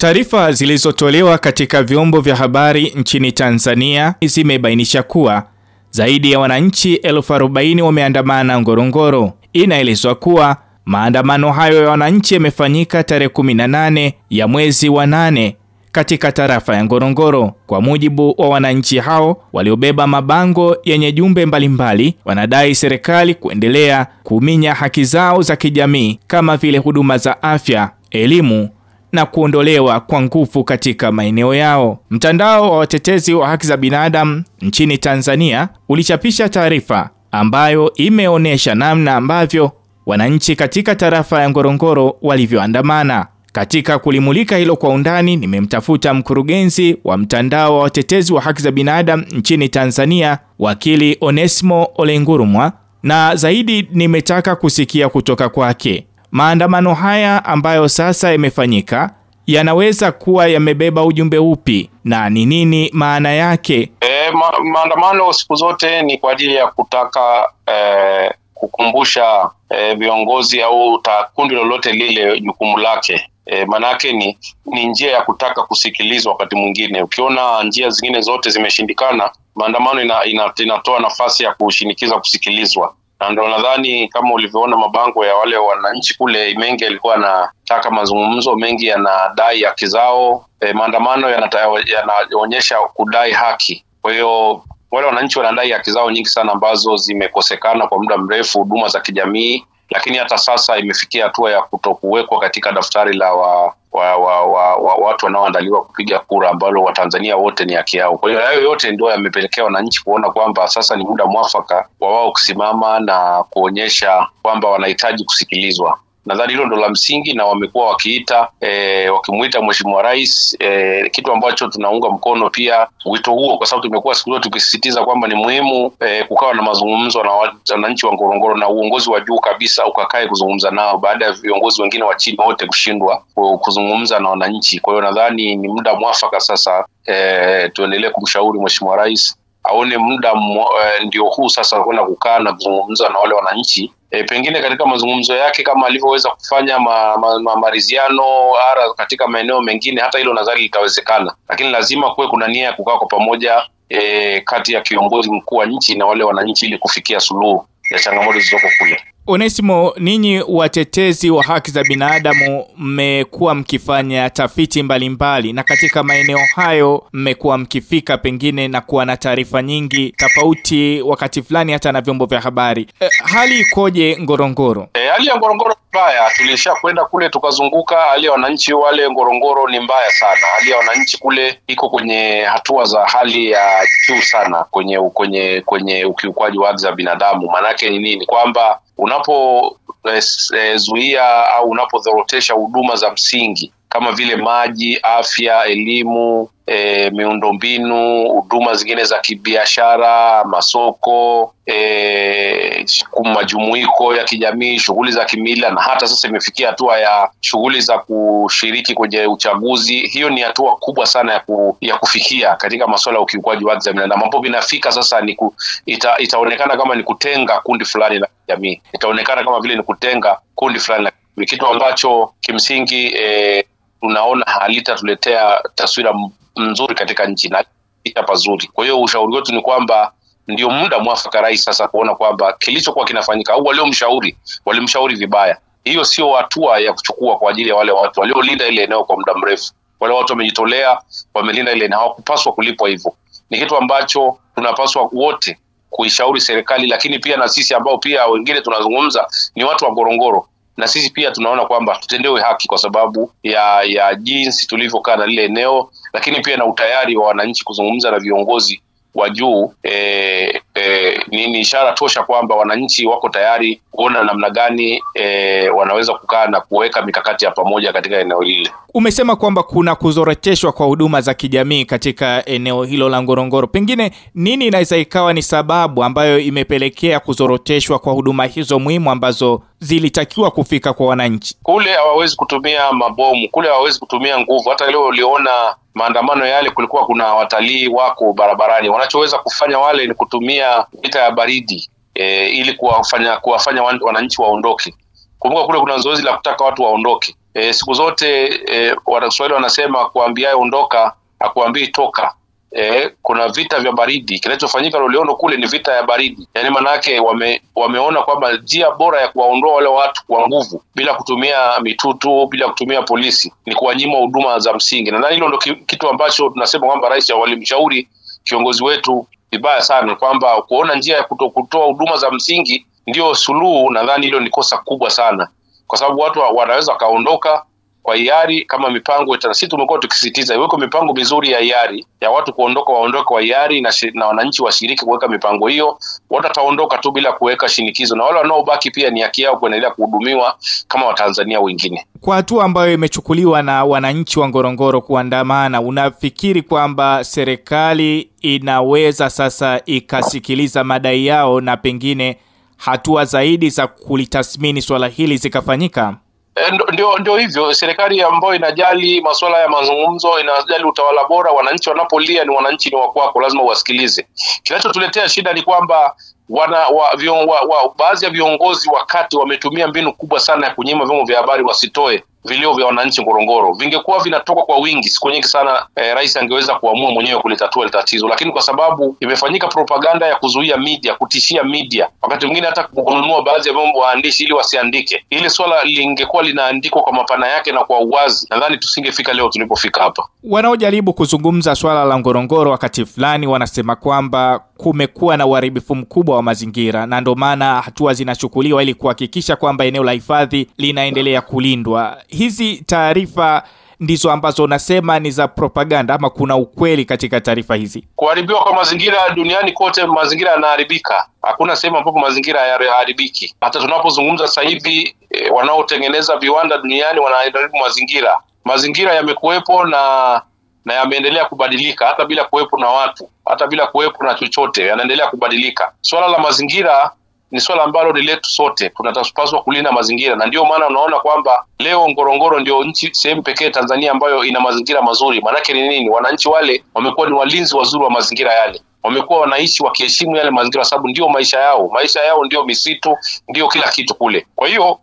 Taarifa zilizotolewa katika vyombo vya habari nchini Tanzania zimebainisha kuwa zaidi ya wananchi elfu arobaini wameandamana Ngorongoro. Inaelezwa kuwa maandamano hayo ya wananchi yamefanyika tarehe 18 ya mwezi wa nane katika tarafa ya Ngorongoro. Kwa mujibu wa wananchi hao waliobeba mabango yenye jumbe mbalimbali, wanadai serikali kuendelea kuminya haki zao za kijamii kama vile huduma za afya, elimu na kuondolewa kwa nguvu katika maeneo yao. Mtandao wa watetezi wa haki za binadamu nchini Tanzania ulichapisha taarifa ambayo imeonyesha namna ambavyo wananchi katika tarafa ya Ngorongoro walivyoandamana. Katika kulimulika hilo kwa undani, nimemtafuta mkurugenzi wa mtandao wa watetezi wa haki za binadamu nchini Tanzania, wakili Onesmo Olengurumwa, na zaidi nimetaka kusikia kutoka kwake. Maandamano haya ambayo sasa yamefanyika yanaweza kuwa yamebeba ujumbe upi na ni nini maana yake? E, ma, maandamano siku zote ni kwa ajili ya kutaka e, kukumbusha e, viongozi au kundi lolote lile jukumu lake. E, manake ni ni njia ya kutaka kusikilizwa. Wakati mwingine ukiona njia zingine zote zimeshindikana, maandamano ina, ina, inatoa nafasi ya kushinikiza kusikilizwa na ndo nadhani kama ulivyoona mabango ya wale wananchi kule, mengi yalikuwa yanataka mazungumzo, mengi yanadai haki zao. E, maandamano yanaonyesha yana kudai haki. Kwa hiyo wale wananchi wanadai haki zao nyingi sana ambazo zimekosekana kwa muda mrefu, huduma za kijamii, lakini hata sasa imefikia hatua ya kutokuwekwa katika daftari la wa, wa, wa, wa, wa watu wanaoandaliwa kupiga kura ambalo Watanzania wote ni haki yao. Kwa hiyo hayo yote ndio yamepelekea wananchi kuona kwamba sasa ni muda mwafaka wa wao kusimama na kuonyesha kwamba wanahitaji kusikilizwa. Nadhani hilo ndo la msingi, na wamekuwa wakiita e, wakimwita Mheshimiwa Rais e, kitu ambacho tunaunga mkono pia wito huo, kwa sababu tumekuwa siku zote tukisisitiza kwamba ni muhimu e, kukawa na mazungumzo na wananchi wa Ngorongoro na uongozi wa juu kabisa ukakae kuzungumza nao baada ya viongozi wengine wa chini wote kushindwa kuzungumza na wananchi. Kwa hiyo nadhani ni muda mwafaka sasa e, tuendelee kumshauri Mheshimiwa Rais aone muda e, ndio huu sasa kwenda kukaa na kuzungumza na wale wananchi e, pengine katika mazungumzo yake kama alivyoweza kufanya ma, ma, ma, ara katika maeneo mengine, hata hilo nadhari litawezekana, lakini lazima kuwe kuna nia ya kukaa kwa pamoja e, kati ya kiongozi mkuu wa nchi na wale wananchi ili kufikia suluhu ya changamoto zilizoko kule. Onesimo, ninyi watetezi wa haki za binadamu mmekuwa mkifanya tafiti mbalimbali mbali, na katika maeneo hayo mmekuwa mkifika pengine na kuwa na taarifa nyingi tofauti, wakati fulani hata na vyombo vya habari. E, hali ikoje Ngorongoro? E, hali ya Ngorongoro mbaya. Tulisha kwenda kule tukazunguka. Hali ya wananchi wale Ngorongoro ni mbaya sana. Hali ya wananchi kule iko kwenye hatua za hali ya juu sana kwenye kwenye kwenye ukiukwaji wa haki za binadamu. Maanake ni nini? Kwamba unapozuia e, au unapodhorotesha huduma za msingi kama vile maji, afya, elimu, e, miundombinu, huduma zingine za kibiashara, masoko, e, majumuiko ya kijamii, shughuli za kimila, na hata sasa imefikia hatua ya shughuli za kushiriki kwenye uchaguzi. Hiyo ni hatua kubwa sana ya, ku, ya kufikia katika masuala ya ukiukwaji wa haki za binadamu, ambapo vinafika sasa ni ku, ita, itaonekana kama ni kutenga kundi fulani la jamii, itaonekana kama vile ni kutenga kundi fulani la kitu ambacho kimsingi e, tunaona halitatuletea taswira nzuri katika nchi na pazuri. Kwa hiyo ushauri wetu ni kwamba ndio muda mwafaka rais sasa kuona kwamba kilichokuwa kinafanyika au waliomshauri walimshauri vibaya. Hiyo sio hatua ya kuchukua kwa ajili ya wale watu waliolinda ile eneo kwa muda mrefu. Wale watu wamejitolea, wamelinda ile eneo, hawakupaswa kulipwa hivyo. Ni kitu ambacho tunapaswa wote kuishauri serikali, lakini pia na sisi ambao pia wengine tunazungumza ni watu wa Ngorongoro na sisi pia tunaona kwamba tutendewe haki kwa sababu ya ya jinsi tulivyokaa na lile eneo, lakini pia na utayari wa wananchi kuzungumza na viongozi wa juu e, e, ni, ni ishara tosha kwamba wananchi wako tayari kuona namna gani e, wanaweza kukaa na kuweka mikakati ya pamoja katika eneo lile. Umesema kwamba kuna kuzoroteshwa kwa huduma za kijamii katika eneo hilo la Ngorongoro. Pengine nini inaweza ikawa ni sababu ambayo imepelekea kuzoroteshwa kwa huduma hizo muhimu ambazo zilitakiwa kufika kwa wananchi? Kule hawawezi kutumia mabomu, kule hawawezi kutumia nguvu. Hata leo uliona maandamano yale, kulikuwa kuna watalii wako barabarani. Wanachoweza kufanya wale ni kutumia vita ya baridi e, ili kuwafanya kuwafanya wananchi waondoke. Kumbuka kule kuna zoezi la kutaka watu waondoke e, siku zote e, Waswahili wanasema kuambiaye ondoka hakuambii toka. E, kuna vita vya baridi. Kinachofanyika Loliondo kule ni vita ya baridi, yaani maanake wame, wameona kwamba njia bora ya kuwaondoa wale watu kwa nguvu bila kutumia mitutu, bila kutumia polisi ni kuwanyima huduma za msingi. na hilo ndo kitu ambacho tunasema kwamba rais walimshauri kiongozi wetu vibaya sana kwamba kuona njia ya kuto, kutoa huduma za msingi ndio suluhu. Nadhani hilo ni kosa kubwa sana, kwa sababu watu wanaweza wakaondoka kwa hiari kama mipango ita, sisi tumekuwa tukisisitiza iweko mipango mizuri ya hiari ya watu kuondoka, waondoke kwa hiari na, na wananchi washiriki kuweka mipango hiyo. Watu wataondoka tu bila kuweka shinikizo, na wale wanaobaki pia ni haki yao kuendelea kuhudumiwa kama Watanzania wengine. Kwa hatua ambayo imechukuliwa na wananchi wa Ngorongoro kuandamana, unafikiri kwamba serikali inaweza sasa ikasikiliza madai yao na pengine hatua zaidi za kulitathmini swala hili zikafanyika? Ndio, ndio hivyo. Serikali ambayo inajali masuala ya mazungumzo, inajali utawala bora, wananchi wanapolia ni wananchi ni wakwako, lazima uwasikilize. Kinachotuletea shida ni kwamba wana wa, vion, wa, wa, baadhi ya viongozi wakati wametumia mbinu kubwa sana ya kunyima vyombo vya habari wasitoe vilio vya wananchi Ngorongoro. Vingekuwa vinatoka kwa wingi, siku nyingi sana eh, rais angeweza kuamua mwenyewe kulitatua ile tatizo, lakini kwa sababu imefanyika propaganda ya kuzuia media, kutishia media, wakati mwingine hata kununua baadhi ya vyombo waandishi ili wasiandike, ile swala lingekuwa linaandikwa kwa mapana yake na kwa uwazi, nadhani tusingefika leo tulipofika hapa. Wanaojaribu kuzungumza swala la Ngorongoro wakati fulani wanasema kwamba kumekuwa na uharibifu mkubwa wa mazingira na ndio maana hatua zinachukuliwa ili kuhakikisha kwamba eneo la hifadhi linaendelea kulindwa. Hizi taarifa ndizo ambazo unasema ni za propaganda ama kuna ukweli katika taarifa hizi? Kuharibiwa kwa mazingira duniani kote, mazingira yanaharibika. Hakuna sehemu ambapo mazingira hayaharibiki. Hata tunapozungumza sasa hivi e, wanaotengeneza viwanda duniani wanaharibu mazingira. Mazingira yamekuwepo na na yameendelea kubadilika hata bila kuwepo na watu, hata bila kuwepo na chochote, yanaendelea kubadilika. Swala la mazingira ni swala ambalo ni letu sote, tunapaswa kulinda mazingira, na ndio maana unaona kwamba leo Ngorongoro ndio nchi sehemu pekee Tanzania ambayo ina mazingira mazuri. Maanake ni nini? Wananchi wale wamekuwa ni walinzi wazuri wa mazingira yale, wamekuwa wanaishi wakiheshimu yale mazingira, sababu ndio maisha yao, maisha yao ndio misitu, ndio kila kitu kule. Kwa hiyo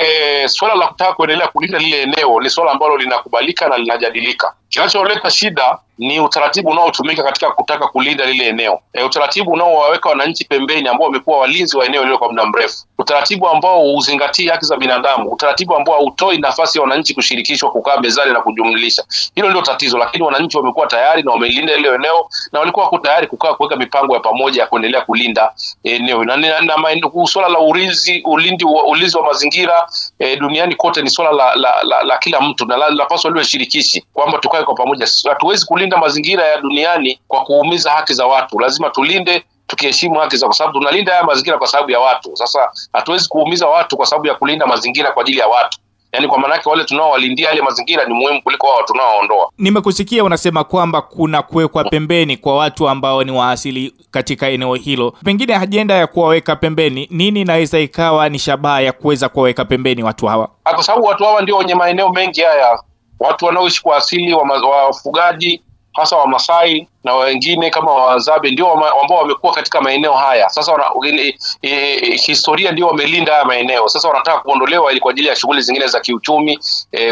E, swala la kutaka kuendelea kulinda lile eneo ni swala ambalo linakubalika na linajadilika. Kinacholeta shida ni utaratibu unaotumika katika kutaka kulinda lile eneo. E, utaratibu unaowaweka wananchi pembeni ambao wamekuwa walinzi wa eneo lilo kwa muda mrefu, utaratibu ambao huzingatii haki za binadamu, utaratibu ambao hautoi nafasi ya wananchi kushirikishwa, kukaa mezani na kujumlisha. Hilo ndio tatizo, lakini wananchi wamekuwa tayari na wamelinda ile eneo na walikuwa wako tayari kukaa kuweka mipango ya pamoja ya kuendelea kulinda eneo. Na, na, na, na swala la ulinzi ulindi ulinzi wa mazingira e, duniani kote ni swala la, la, la, la la kila mtu na lapaswa liwe shirikishi kwamba tukae kwa pamoja. Hatuwezi kulinda mazingira ya duniani kwa kuumiza haki za watu. Lazima tulinde tukiheshimu haki za, kwa sababu tunalinda haya mazingira kwa sababu ya watu. Sasa hatuwezi kuumiza watu kwa sababu ya kulinda mazingira kwa ajili ya watu. Yaani kwa maanake wale tunaowalindia yale mazingira ni muhimu kuliko wao tunaoondoa. Nimekusikia unasema kwamba kuna kuwekwa pembeni kwa watu ambao ni waasili katika eneo hilo. Pengine ajenda ya kuwaweka pembeni, nini inaweza ikawa ni shabaha ya kuweza kuwaweka pembeni watu hawa? Kwa sababu watu hawa ndio wenye maeneo mengi haya, watu wanaoishi kwa asili, wafugaji hasa Wamasai na wengine kama Wazabe ndio ambao wamekuwa katika maeneo haya. Sasa wana, e, e, historia ndio wamelinda haya maeneo. Sasa wanataka kuondolewa ili kwa ajili ya shughuli zingine za kiuchumi,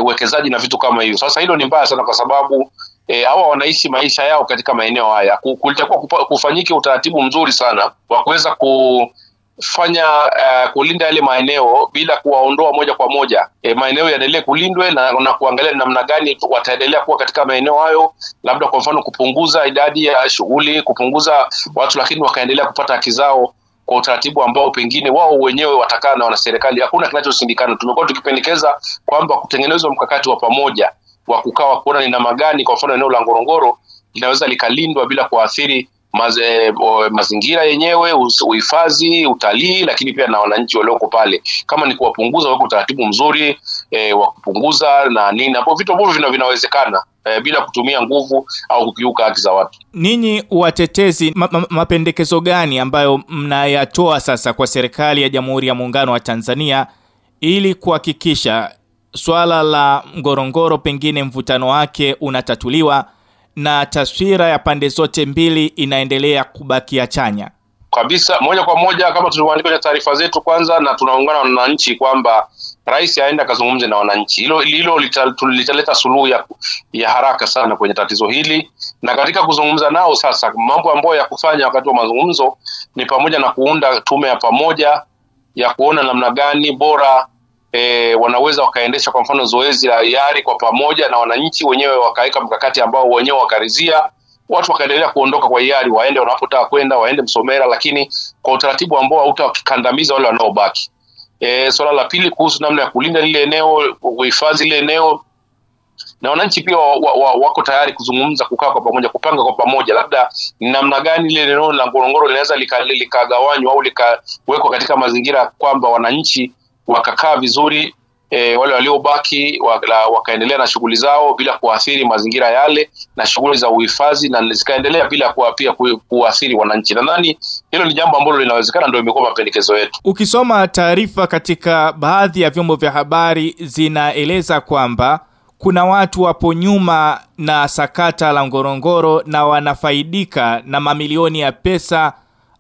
uwekezaji e, na vitu kama hivyo. Sasa hilo ni mbaya sana, kwa sababu e, hawa wanaishi maisha yao katika maeneo haya. Kulitakuwa kufanyike utaratibu mzuri sana wa kuweza ku fanya uh, kulinda yale maeneo bila kuwaondoa moja kwa moja. E, maeneo yaendelee kulindwe na, na kuangalia namna gani wataendelea kuwa katika maeneo hayo, labda kwa mfano kupunguza idadi ya shughuli, kupunguza watu, lakini wakaendelea kupata haki zao kwa utaratibu ambao pengine wao wenyewe watakaa na wanaserikali. Hakuna kinachoshindikana. Tumekuwa tukipendekeza kwamba kutengenezwa mkakati wa pamoja wa kukaa kuona ni namna gani, kwa mfano eneo la Ngorongoro linaweza likalindwa bila kuathiri Maz, eh, mazingira yenyewe, uhifadhi, utalii, lakini pia na wananchi walioko pale, kama ni kuwapunguza, wako utaratibu mzuri eh, wa kupunguza na nini, hapo vitu ambavyo vina, vinawezekana eh, bila kutumia nguvu au kukiuka haki za watu. Ninyi watetezi, ma, ma, mapendekezo gani ambayo mnayatoa sasa kwa serikali ya Jamhuri ya Muungano wa Tanzania ili kuhakikisha swala la Ngorongoro pengine mvutano wake unatatuliwa na taswira ya pande zote mbili inaendelea kubakia chanya kabisa, moja kwa moja kama tulivyoandika kwenye taarifa zetu kwanza, na tunaungana na wananchi kwamba rais aende akazungumze na wananchi. Hilo hilo litaleta suluhu ya, ya haraka sana kwenye tatizo hili, na katika kuzungumza nao sasa, mambo ambayo ya kufanya wakati wa mazungumzo ni pamoja na kuunda tume ya pamoja ya kuona namna gani bora e, wanaweza wakaendesha kwa mfano zoezi la hiari kwa pamoja, na wananchi wenyewe wakaweka mkakati ambao wenyewe wakarizia watu wakaendelea kuondoka kwa hiari, waende wanapotaka kwenda, waende Msomera, lakini kwa utaratibu ambao hautakandamiza wale wanaobaki. E, swala la pili kuhusu namna ya kulinda lile eneo, kuhifadhi lile eneo, na wananchi pia wa, wa, wa, wako tayari kuzungumza, kukaa kwa pamoja, kupanga kwa pamoja, labda ni namna gani lile eneo la Ngorongoro linaweza likagawanywa lika au likawekwa katika mazingira kwamba wananchi wakakaa vizuri e, wale waliobaki wakaendelea na shughuli zao bila kuathiri mazingira yale na shughuli za uhifadhi na zikaendelea bila kuwa, pia kuathiri wananchi. Nadhani hilo ni jambo ambalo linawezekana, ndio imekuwa mapendekezo yetu. Ukisoma taarifa katika baadhi ya vyombo vya habari zinaeleza kwamba kuna watu wapo nyuma na sakata la Ngorongoro na wanafaidika na mamilioni ya pesa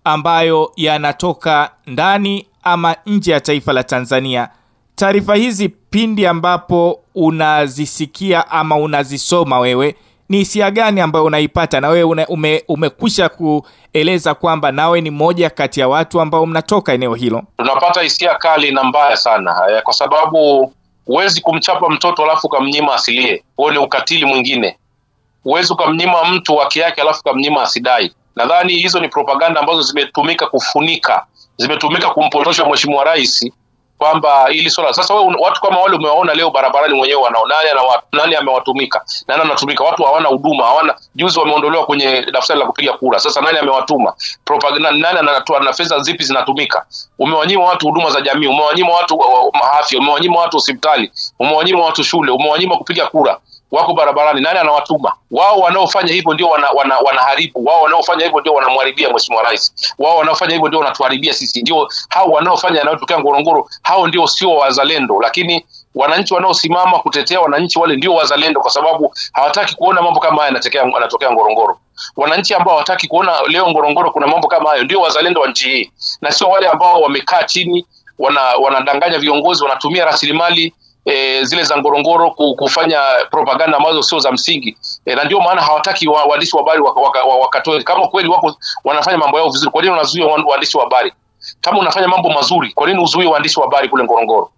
ambayo yanatoka ndani ama nje ya taifa la Tanzania. Taarifa hizi pindi ambapo unazisikia ama unazisoma wewe, ni hisia gani ambayo unaipata na wewe ume, umekwisha kueleza kwamba nawe ni moja kati ya watu ambao mnatoka eneo hilo? Tunapata hisia kali na mbaya sana, kwa sababu huwezi kumchapa mtoto alafu ukamnyima asilie. Huo ni ukatili mwingine. Huwezi ukamnyima mtu haki yake alafu ukamnyima asidai. Nadhani hizo ni propaganda ambazo zimetumika kufunika, zimetumika kumpotosha Mheshimiwa Rais kwamba ili swala sasa, we, watu kama wale umewaona leo barabarani mwenyewe wanaonani na watu nani amewatumika nani anatumika? Watu hawana huduma, hawana juzi wameondolewa kwenye daftari la kupiga kura. Sasa nani amewatuma? Propaganda nani anatoa na fedha zipi zinatumika? Umewanyima watu huduma za jamii, umewanyima watu afya, umewanyima watu hospitali, umewanyima watu shule, umewanyima kupiga kura wako barabarani, nani anawatuma? Wao wanaofanya hivyo ndio wanaharibu wana, wana. Wao wanaofanya hivyo ndio wanamharibia Mheshimiwa Rais. Wao wanaofanya hivyo ndio wanatuharibia sisi. Ndio hao wanaofanya yanayotokea Ngorongoro, hao ndio sio wazalendo, lakini wananchi wanaosimama kutetea wananchi wale ndio wazalendo, kwa sababu hawataki kuona mambo kama haya yanatokea Ngorongoro. Wananchi ambao hawataki kuona leo Ngorongoro kuna mambo kama hayo ndio wazalendo wa nchi hii, na sio wale ambao wamekaa chini wana, wanadanganya viongozi, wanatumia rasilimali E, zile za Ngorongoro kufanya propaganda ambazo sio za msingi e, na ndio maana hawataki waandishi wa habari wakatoe waka, waka, kama kweli wako wanafanya mambo yao vizuri. Kwa nini unazuia waandishi wa habari? Kama unafanya mambo mazuri, kwa nini uzuie waandishi wa habari kule Ngorongoro?